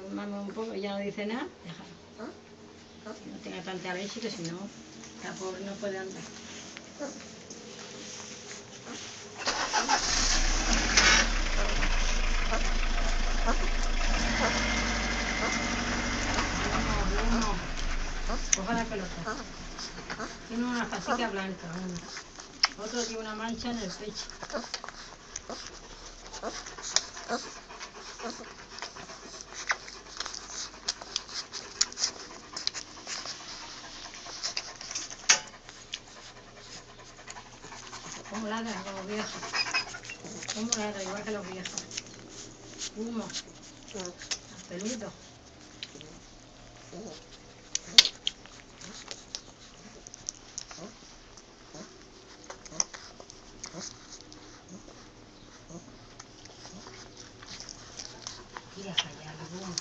que un poco ya no dice nada, déjalo. Que no tenga tanta leche que si no, la pobre no puede andar. Coja la pelota. Tiene una pasita blanca, uno. Otro tiene una mancha en el pecho. ¿Cómo ladra como viejo? ¿Cómo ladra igual que los viejos? Humo. Peludo. Mira allá, el humo.